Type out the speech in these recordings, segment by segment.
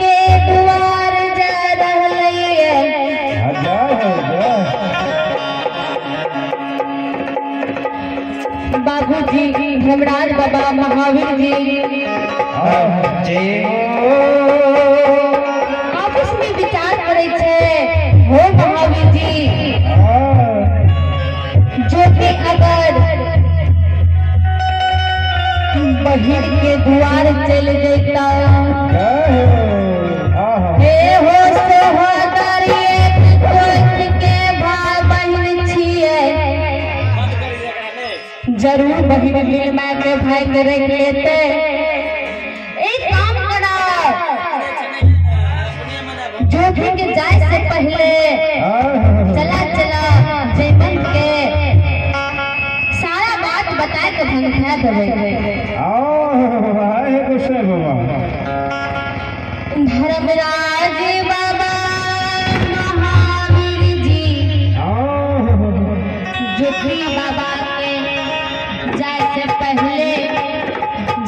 के द्वार जा रहलिए बाबूजी हेमराज बाबा महावीर जी। छे हो महावीर जी। जो कि अगर बहिन के द्वार चल जैता हे बहिन ज़रूर बहिन मिल के भाई के पहले। चला चला जयमंत के। सारा बात बताए के भंगा धर्मराज बाबा महावीर बाबा के जाए से पहले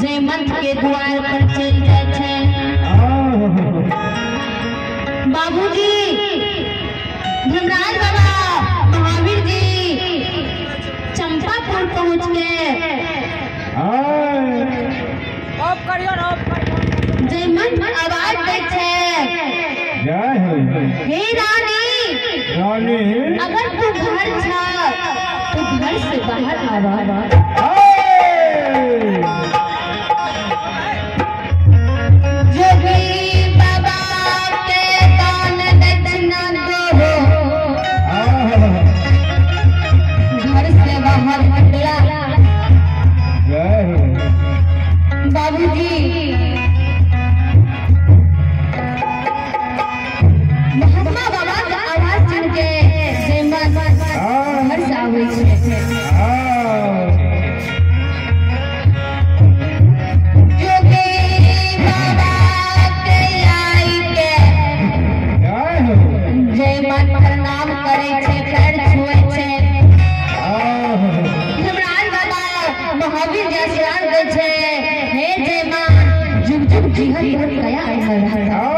जयमंत के द्वार तू घर छा तो घर से बाहर जयमंत प्रणाम करे छे पैर छुए छे। धर्मराज बाबा महावीर जी आशीर्वाद दे छे। हे जयमंत जुग जुग जीवन भर गया है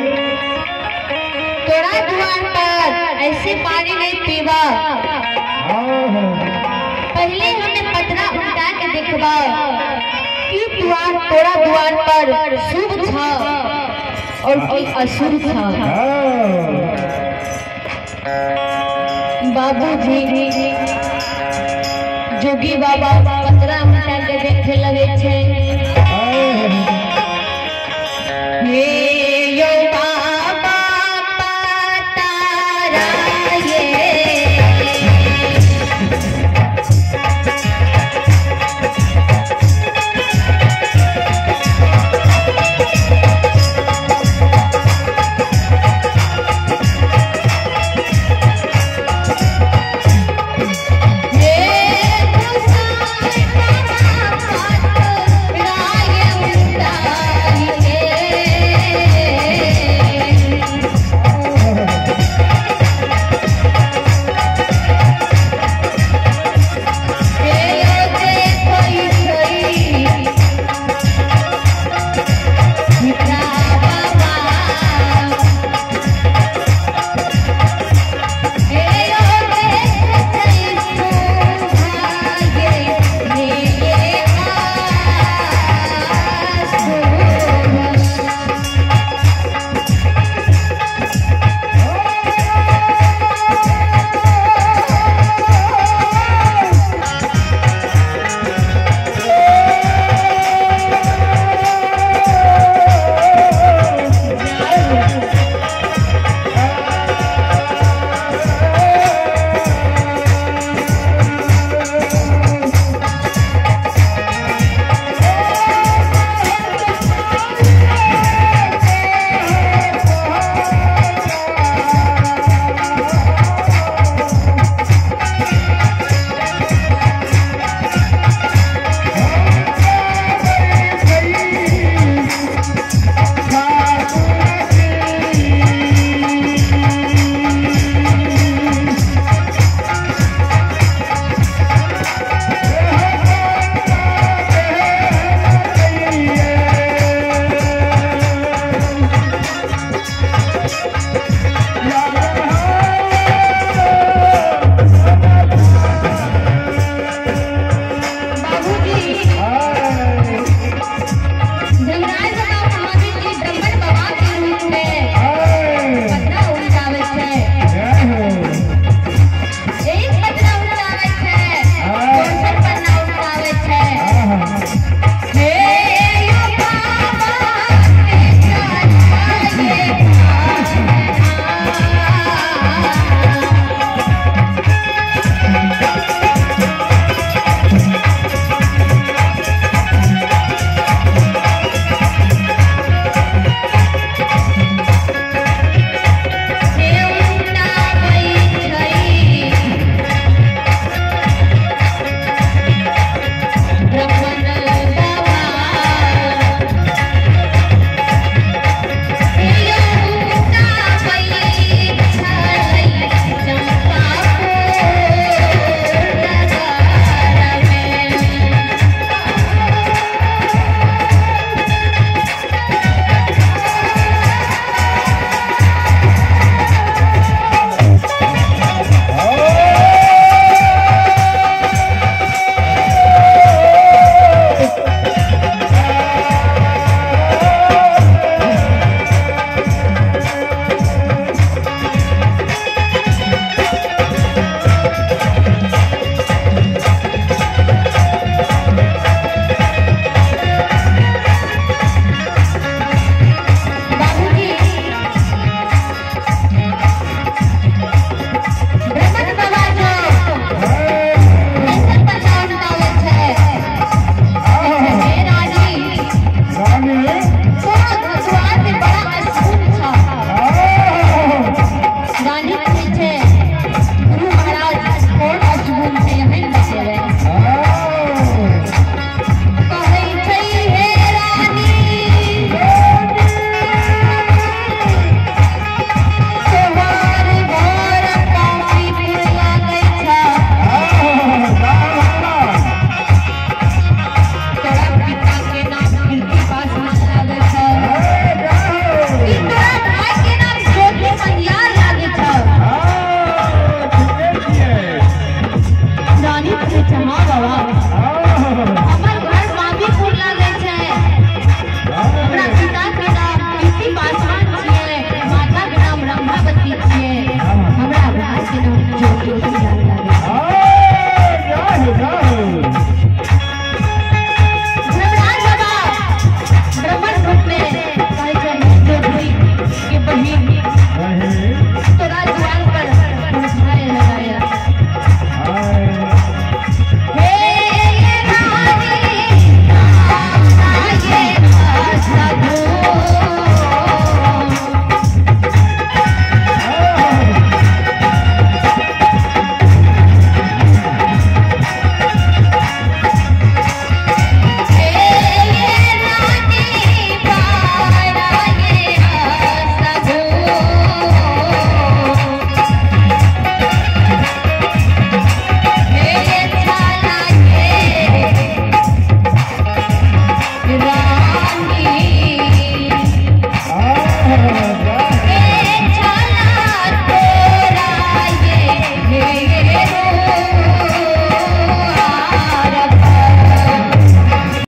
पर ऐसे पानी नहीं पीवा। पहले हमें पतरा उल्टा के तोरा पर शुभ था और था। बाबूजी, जोगी बाबा पतरा उल्टा के देखे लगे